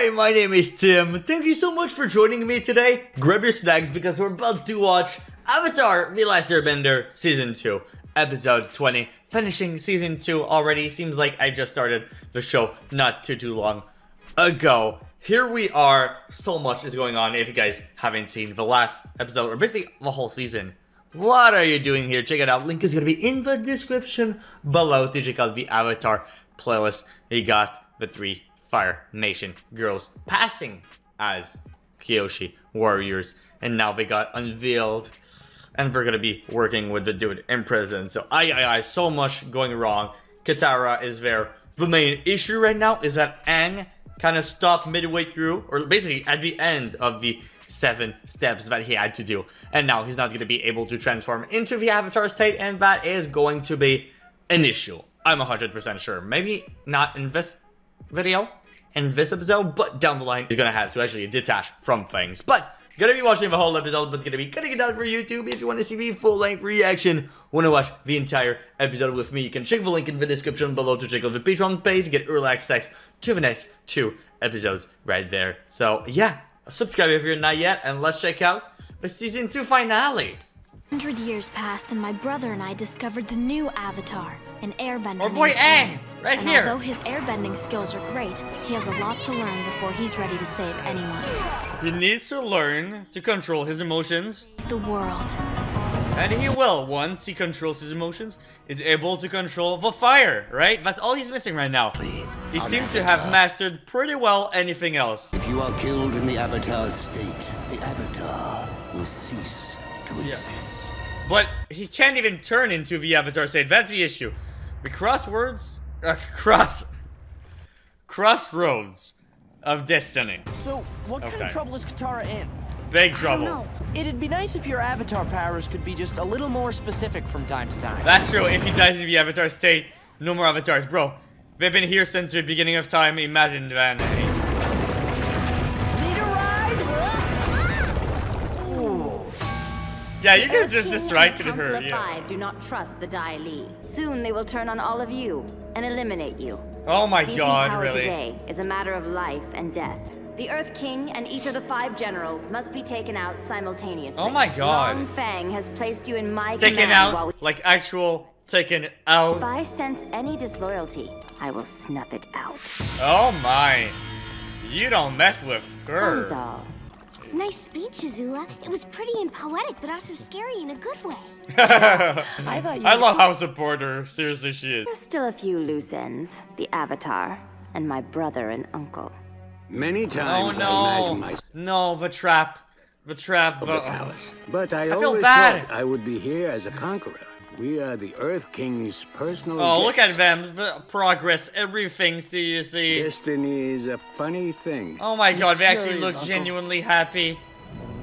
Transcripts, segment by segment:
Hi, my name is Tim. Thank you so much for joining me today. Grab your snacks because we're about to watch Avatar The Last Airbender Season 2, Episode 20. Finishing Season 2 already. Seems like I just started the show not too too long ago. Here we are. So much is going on if you guys haven't seen the last episode, or basically the whole season. What are you doing here? Check it out. Link is going to be in the description below to check out the Avatar playlist. You got the three Fire Nation girls passing as Kyoshi warriors. And now they got unveiled. And we're gonna be working with the dude in prison. So I, I, I, so much going wrong. Katara is there. The main issue right now is that Aang kind of stopped midway through, or basically at the end of the seven steps that he had to do. And now he's not going to be able to transform into the Avatar state, and that is going to be an issue. I'm 100% sure. Maybe not in this video, in this episode, but down the line, he's gonna have to actually detach from things. But gonna be watching the whole episode, but gonna be cutting it out for YouTube. If you want to see the full-length reaction, want to watch the entire episode with me, you can check the link in the description below to check out the Patreon page, get early access to the next two episodes right there. So yeah, subscribe if you're not yet, and let's check out the season two finale. Hundred years passed, and my brother and I discovered the new Avatar, an airbender. Our boy Aang, right and here. Although his airbending skills are great, he has a lot to learn before he's ready to save anyone. He needs to learn to control his emotions. The world. And he will once he controls his emotions. Is able to control the fire, right? That's all he's missing right now. He seems to have mastered pretty well anything else. If you are killed in the Avatar state, the Avatar will cease to Yeah. exist. But he can't even turn into the Avatar state. That's the issue. The crosswords, uh, cross, crossroads of destiny. So, what kind of trouble is Katara in? Big trouble. know. It'd be nice if your avatar powers could be just a little more specific from time to time. That's true. If he dies in the Avatar state, no more Avatars, bro. They've been here since the beginning of time. Imagine, man. Yeah, you guys just distracted her. Yeah. Five do not trust the Dai Li. Soon they will turn on all of you and eliminate you. Oh my Seizing god, power really? today is a matter of life and death. The Earth King and each of the five generals must be taken out simultaneously. Oh my God. Long Feng has placed you in my Taken command while out, like actual taken out. If I sense any disloyalty, I will snuff it out. Oh my. You don't mess with That is her. all. Nice speech, Azula. It was pretty and poetic, but also scary in a good way. I thought you. I love how support her. Seriously, she is. There's still a few loose ends. The Avatar and my brother and uncle. Many Oh times I no. imagined myself No, the trap. The trap. in The, the palace, but I, feel always bad. thought I would be here as a conqueror. We are the Earth King's personal. oh, look at them. The progress. Everything. See, you see. Destiny is a funny thing. Oh my god, they sure actually is, look Uncle. genuinely happy.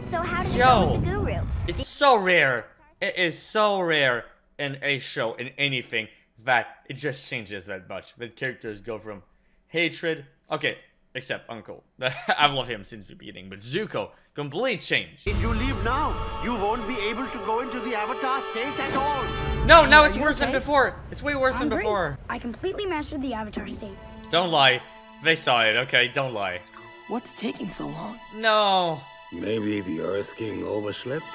So how did it Yo. go with the guru? It's so rare. It is so rare in a show, in anything, that it just changes that much. That characters go from hatred. Okay, except Uncle. I've loved him since the beginning, but Zuko, complete change. If you leave now, you won't be able to go into the Avatar state at all. No, now it's you worse than before. It's way worse I'm than great. before. I completely mastered the Avatar state. Don't lie. They saw it, okay? Don't lie. What's taking so long? No. Maybe the Earth King overslept.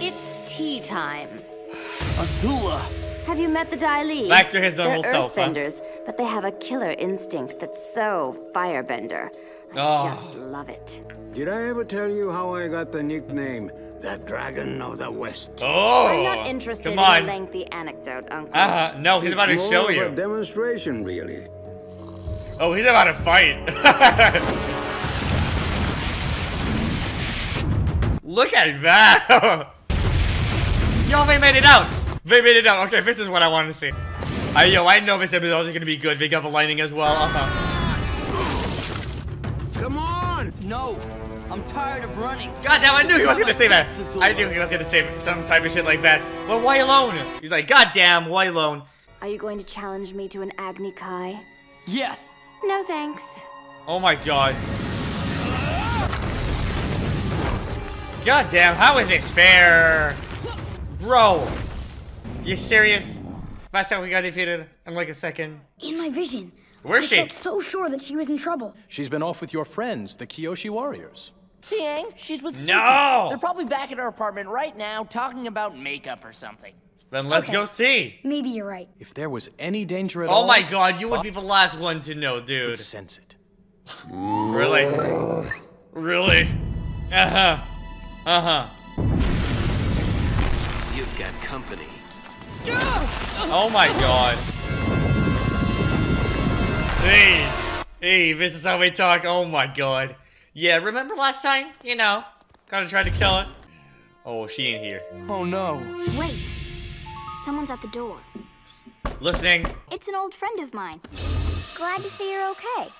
It's tea time. Azula. Have you met the Dai Li? Back to his normal They're self, huh? Earthbenders, but they have a killer instinct that's so firebender. I Oh. just love it. Did I ever tell you how I got the nickname, the Dragon of the West? Oh. I'm not interested Come in on. a lengthy anecdote, Uncle. Uh huh. No, he's about to It's show more of you. A demonstration, really. Oh, he's about to fight. Look at that. yo, they made it out. They made it out. Okay, this is what I wanted to see. Uh, yo, I know this episode is gonna be good. They got the lighting as well. Uh-huh. Come on! No, I'm tired of running. God damn, I knew he was gonna say that. I knew he was gonna say some type of shit like that. Well, why alone? He's like, God damn, why alone? Are you going to challenge me to an Agni Kai? Yes. No thanks. Oh my god. God damn, how is this fair? Bro, you serious? That's how we got defeated in like a second. In my vision, Where's I she? felt so sure that she was in trouble. She's been off with your friends, the Kyoshi Warriors. Tiang, she's with Suki. No! They're probably back at her apartment right now talking about makeup or something. Then let's Okay. go see. Maybe you're right. If there was any danger at all, Oh my god, you would be the last one to know, dude. would sense it. Really? Really? Uh-huh. Uh-huh. You've got company. Oh my god. Hey. Hey, this is how we talk. Oh my god. Yeah, remember last time? You know, gotta try to kill us. Oh, she ain't here. Oh no. Wait. Someone's at the door. Listening. It's an old friend of mine. Glad to see you're okay.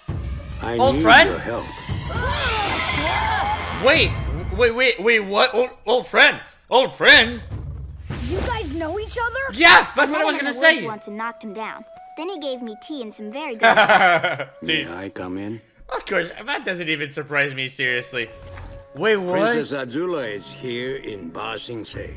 I Old need friend? your help. Wait, wait, wait, wait, what? Old, old friend. Old friend? You guys know each other? Yeah, that's what I was gonna in the say. once and knocked him down. Then he gave me tea and some very good advice. May I come in? of course, that doesn't even surprise me, seriously. Wait, what? Princess Azula is here in Ba Sing Se.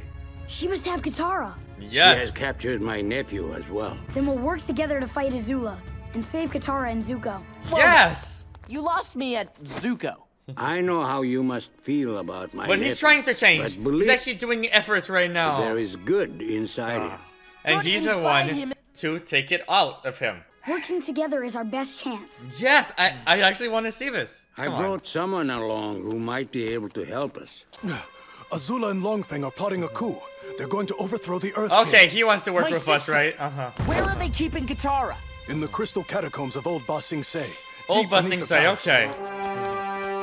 She must have Katara. Yes. She has captured my nephew as well. Then we'll work together to fight Azula and save Katara and Zuko. Yes. You lost me at Zuko. I know how you must feel about my But he's trying to change. He's actually doing efforts right now. there is good inside him. and Good he's the inside one him. to take it out of him. Working together is our best chance. Yes, I, I actually want to see this. I Come on. brought someone along who might be able to help us. Azula and Long Feng are plotting a coup. They're going to overthrow the Earth Okay, King he wants to work My with us, right? Uh-huh. Where are they keeping Katara? in the crystal catacombs of Old Ba Sing Se. Old deep busting beneath the say, palace. okay.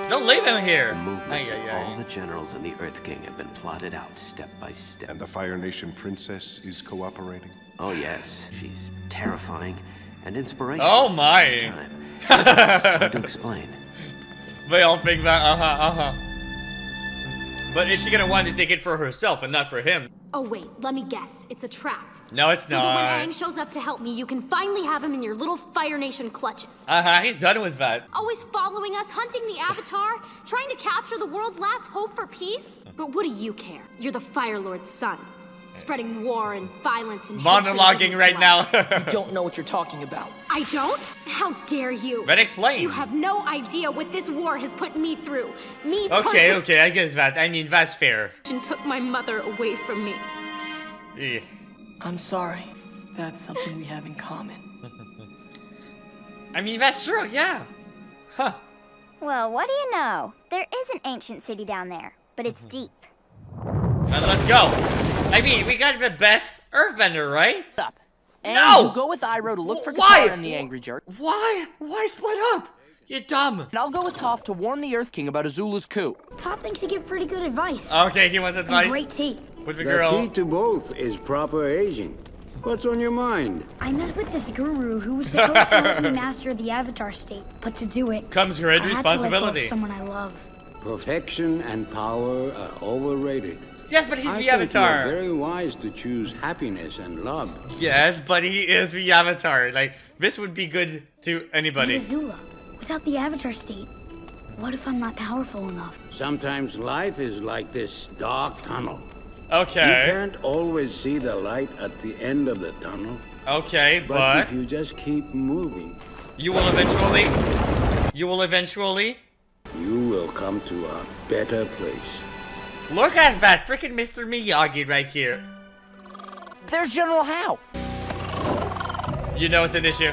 Don't leave him here. The movements Ay, of ay, ay. all the generals and the Earth King have been plotted out step by step. And the Fire Nation princess is cooperating? Oh yes, she's terrifying and inspirational. Oh my. same time. Hard to explain. They all think that, uh-huh, uh-huh. But is she gonna want to take it for herself and not for him? Oh wait, let me guess. It's a trap. No, it's not. So that when. Aang shows up to help me, you can finally have him in your little Fire Nation clutches. Uh-huh, he's done with that. Always following us, hunting the Avatar, trying to capture the world's last hope for peace. But what do you care? You're the Fire Lord's son, spreading war and violence and Monologuing right now. world. Don't know what you're talking about. I don't? How dare you? Then explain. You have no idea what this war has put me through. Me Okay, okay, I get that. I mean, that's fair. And took my mother away from me. I'm sorry. That's something we have in common. I mean, that's true, yeah. Huh. Well, what do you know? There is an ancient city down there, but it's deep. Then let's go. I mean, we got the best Earthbender, right? Up. And No! you go with Iroh to look for Why? Katara and the Angry Jerk. Why? Why split up? You're dumb. And I'll go with Toph to warn the Earth King about Azula's coup. Toph thinks you give pretty good advice. Okay, he wants advice. and advice great tea. with the The girl. key to both is proper aging. What's on your mind? I met with this guru who was supposed to help me master of the Avatar state, but to do it, Comes great I had to let go of responsibility. someone I love. Perfection and power are overrated. Yes, but he's I the think you are Avatar. very wise to choose happiness and love. Yes, but he is the Avatar. Like, this would be good to anybody. Azula, without the Avatar state, what if I'm not powerful enough? Sometimes life is like this dark tunnel. Okay. You can't always see the light at the end of the tunnel, Okay, but, but if you just keep moving, you will eventually. You will eventually. you will come to a better place. Look at that freaking Mr. Miyagi right here. There's General How. You know it's an issue.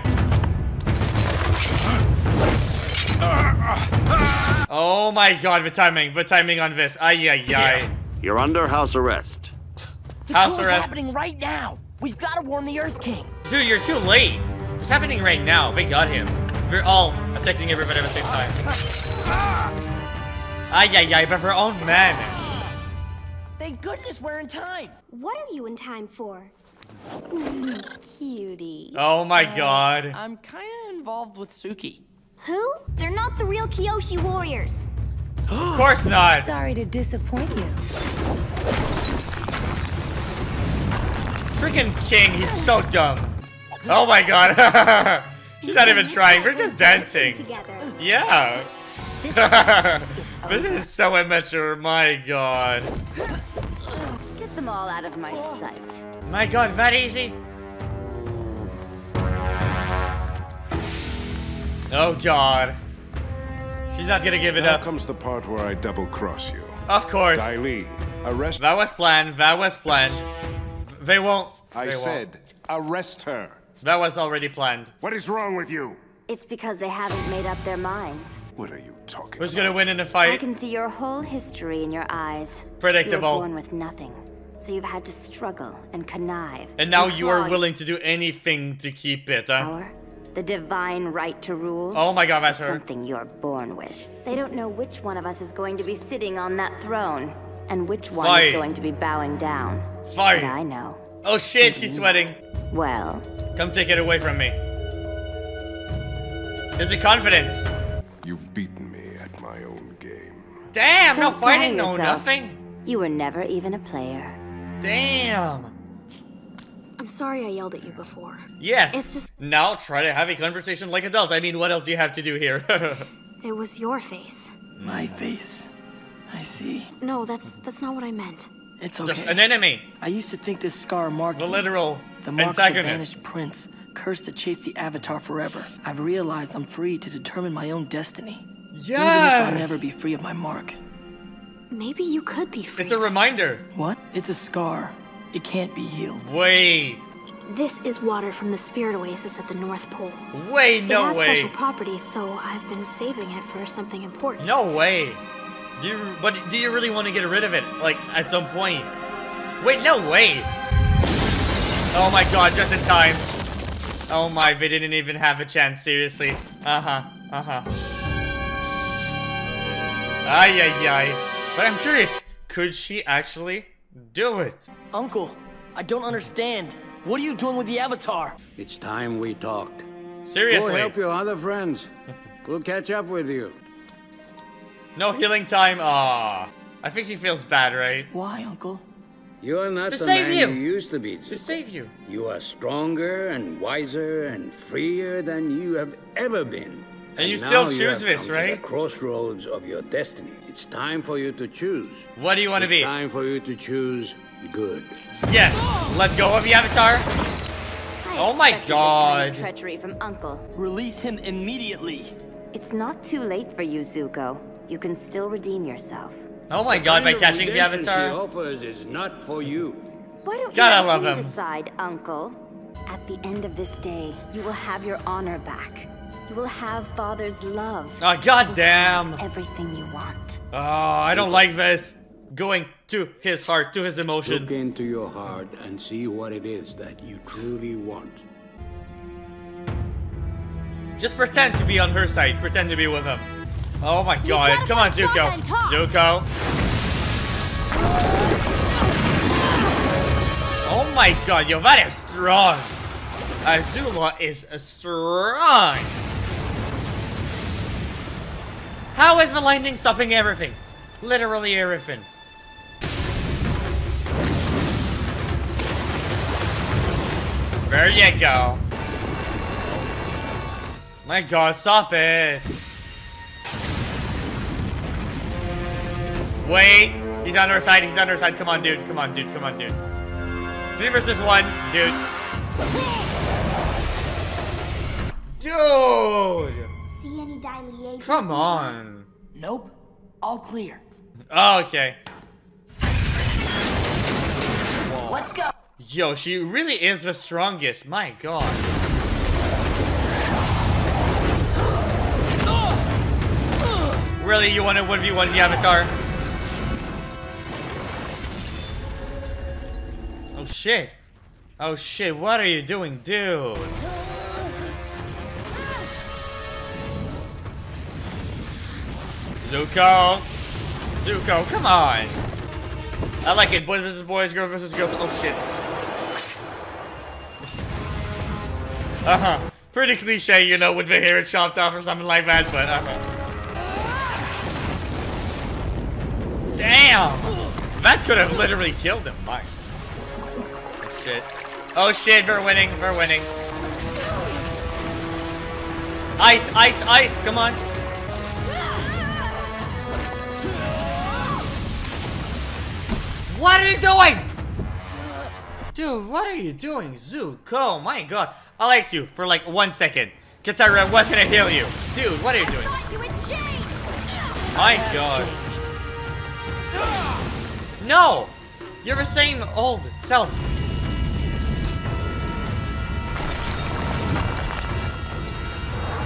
Oh my god, the timing, the timing on this. Ay ay ay. You're under house arrest. The House coup is arrest. happening right now. We've got to warn the Earth King. Dude, you're too late. It's happening right now. They got him. They're all attacking everybody at the same time. Ay ay ay, but her own man. Thank goodness we're in time. What are you in time for? Cutie. Oh my uh, god. I'm kind of involved with Suki. Who? They're not the real Kyoshi warriors. Of course not. Sorry to disappoint you. Freaking King, he's so dumb. Oh my god. She's not even trying. We're just dancing. Together. Yeah. this is so immature. My god. Get them all out of my sight. My god, that easy? Oh god. She's not gonna give it now up. comes the part where I double cross you. Of course. Dai Li, arrest. That was planned. That was planned. They won't. I they said, arrest her. That was already planned. What is wrong with you? It's because they haven't made up their minds. What are you talking Who's about? gonna win in the I can see your whole history in your eyes. You Predictable. were born with nothing, so you've had to struggle and connive. And now and you are willing to do anything to keep it, huh? Power, the divine right to rule. Oh my god, that's is her. Something you're born with. They don't know which one of us is going to be sitting on that throne, and which one Fight. is going to be bowing down. Fight. But I know. Oh shit, he's sweating. Well, Come take it away from me. Is it confidence? You've beaten me at my own game. Damn, no Don't flatter fighting, no yourself. nothing. you were never even a player. Damn. I'm sorry I yelled at you before. Yes. It's just- Now try to have a conversation like adults. I mean, what else do you have to do here? It was your face. My face. I see. No, that's that's not what I meant. It's okay. Just an enemy. I used to think this scar marked The me. literal the mark of the antagonist. vanished prince, cursed to chase the Avatar forever. I've realized I'm free to determine my own destiny. Even if I'll never be free of my mark. Maybe you could be free. It's a reminder. What? It's a scar. It can't be healed. Wait. This is water from the spirit oasis at the North Pole. Wait, it no has way. special properties, so I've been saving it for something important. No way. Do you, but do you really want to get rid of it? Like, at some point? Wait, no way. Oh my god, just in time. Oh my, they didn't even have a chance, seriously. Uh-huh, uh-huh. Ay, ay, ay. But I'm curious, could she actually do it? Uncle, I don't understand. What are you doing with the Avatar? It's time we talked. Seriously. Go help your other friends. We'll catch up with you. No healing time? Ah, I think she feels bad, right? Why, Uncle? You're not To the save man you. you used to be. To Zuko. save you. You are stronger and wiser and freer than you have ever been. And you now still you choose have this, come to right? the crossroads of your destiny. It's time for you to choose. What do you want to be? It's be? time for you to choose good. Yes. Let's go of the avatar. I Oh my expected this kind of God. treachery from Uncle. Release him immediately. It's not too late for you, Zuko. You can still redeem yourself. Oh my god, by kind catching the redemption She avatar. offers is not for you. Why don't God, I you let love him him. decide, Uncle? At the end of this day, you will have your honor back. You will have Father's love. Ah, oh god damn. Everything you want. Oh, I don't like this. Going to his heart, to his emotions. Look into your heart and see what it is that you truly want. Just pretend to be on her side. Pretend to be with him. Oh my god. Come on, Zuko. Sokka and talk. Zuko. Oh my god, yo, that is strong. Azula is strong. How is the lightning stopping everything? Literally everything. There you go. My god, stop it. Wait. He's on our side. He's on our side. Come on, dude. Come on, dude. Come on, dude. Three versus one, dude. Dude. See any Come on. Nope. All clear. Oh, okay. Let's go. Yo, she really is the strongest. My god. Really, you want to 1v1 the Avatar? Oh shit. Oh shit, what are you doing, dude? Zuko! Zuko, come on! I like it, boys versus boys, girls versus girls. Oh shit. Uh-huh. Pretty cliche, you know, with the hair chopped off or something like that, but uh-huh. Damn! That could have literally killed him, Mike. Oh shit. Oh shit, we're winning, we're winning. Ice, ice, ice, come on. What are you doing? Dude, what are you doing? Zuko, oh my god. I liked you for like one second. Katara was gonna heal you. Dude, what are you doing? You My god. No! You're the same old self.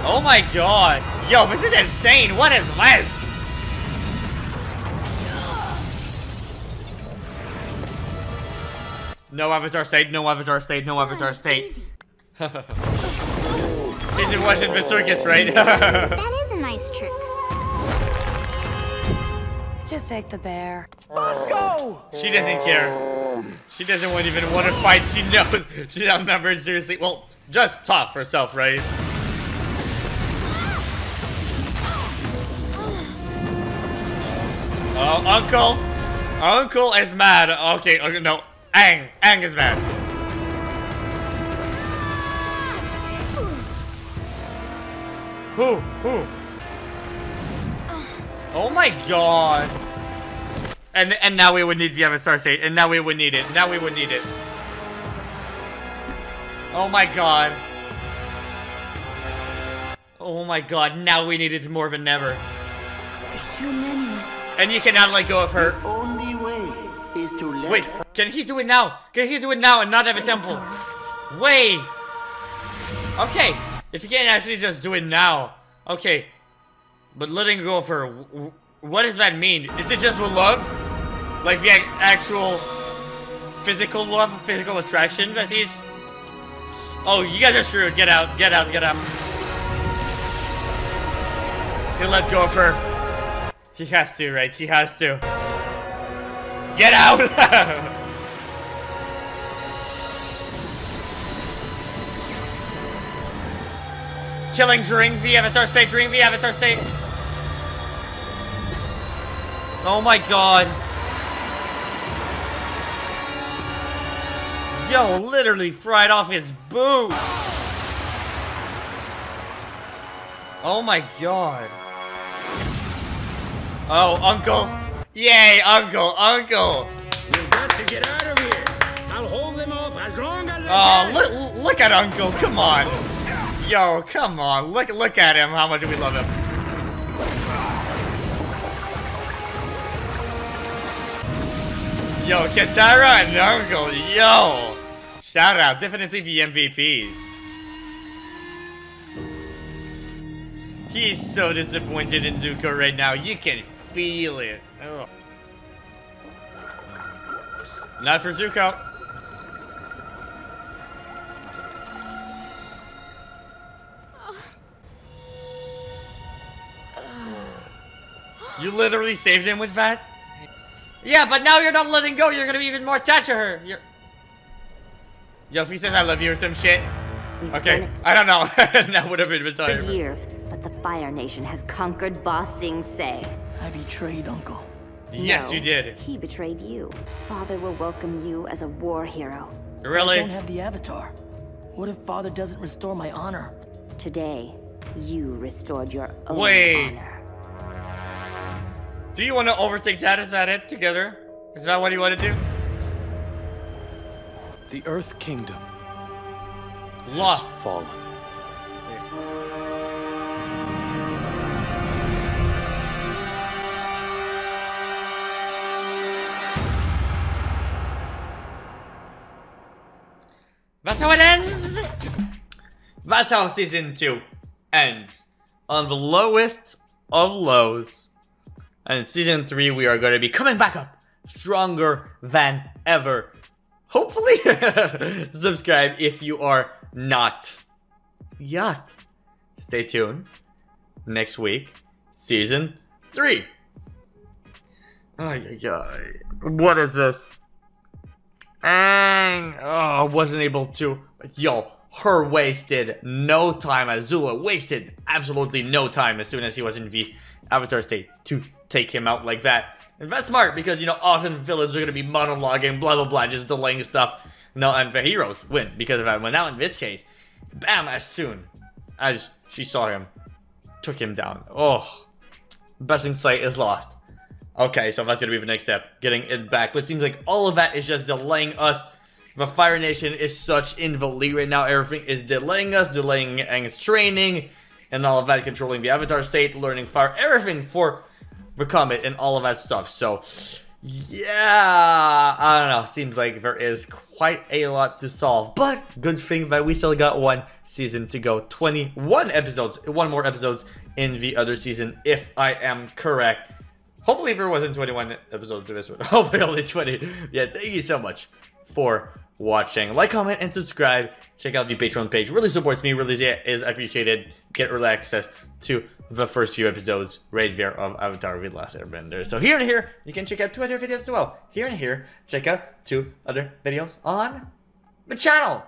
Oh my god. Yo, this is insane. What is this? No Avatar State, no Avatar State, no Avatar State. Season wasn't the circus, right? that is a nice trick. Just take the bear. Let's go! She doesn't care. She doesn't want- even want to fight. She knows she's outnumbered seriously. Well, just tough herself, right? Oh, Uncle! Uncle is mad. Okay, okay, no. Aang. Aang is bad. Who? Who? Oh my god. And and now we would need the Avatar State, and now we would need it. Now we would need it. Oh my god. Oh my god, now we need it more than ever. There's too many. And you cannot let go of her. Way is to let Wait, can he do it now? Can he do it now and not have a temple? Wait. Okay, if you can't actually just do it now, okay. But letting go of her, what does that mean? Is it just with love? Like the actual physical love, physical attraction that he's... Oh, you guys are screwed. Get out, get out, get out. He let go of her. He has to, right? He has to. Get out! Killing during the Avatar State, during the Avatar State. Oh my god. Yo, literally fried off his boot. Oh my god. Oh, uncle. Yay, uncle, uncle. We've got to get out of here. I'll hold them off as long as I Oh, look, look at uncle. Come on. Yo, come on. Look, look at him. How much do we love him. Yo, Katara and Uncle, yo! Shout out, definitely the MVPs. He's so disappointed in Zuko right now, you can feel it. Oh. Not for Zuko. You literally saved him with that? Yeah, but now you're not letting go. You're gonna be even more attached to her. You're... Yo, if he says I love you or some shit. Okay, I don't know. that would have been the For years, but the Fire Nation has conquered Ba Sing Se. I betrayed Uncle. Yes, No, you did. He betrayed you. Father will welcome you as a war hero. Really? I don't have the Avatar. What if Father doesn't restore my honor? Today, you restored your own Wait. honor. Do you want to overtake that? Is that it? Together? Is that what you want to do? The Earth Kingdom Lost. has fallen. That's how it ends. That's how season two ends. On the lowest of lows. And season three, we are going to be coming back up stronger than ever. Hopefully, subscribe if you are not yet. Stay tuned. Next week, season three. Ay, ay, ay. What is this? And oh, wasn't able to. Yo, her wasted no time. Azula wasted absolutely no time as soon as he was in the Avatar state to take him out like that. And that's smart because you know often villains are gonna be monologuing, blah blah blah, just delaying stuff. No, and the heroes win because of that. But now in this case, bam! As soon as she saw him, took him down. Oh, Ba Sing Se is lost. Okay, so that's gonna be the next step, getting it back. But it seems like all of that is just delaying us The Fire Nation is such in the lead right now. Everything is delaying us, delaying Aang's training, and all of that, controlling the Avatar state, learning fire, everything for the Comet and all of that stuff. So, yeah, I don't know. Seems like there is quite a lot to solve, but good thing that we still got one season to go. 21 episodes, one more episodes in the other season, if I am correct. Hopefully there wasn't 21 episodes to this one. Hopefully only 20. Yeah, thank you so much for watching. Like, comment, and subscribe. Check out the Patreon page. Really supports me. Really is appreciated. Get early access to the first few episodes right there of Avatar The Last Airbender. So here and here, you can check out two other videos as well. Here and here, check out two other videos on the channel.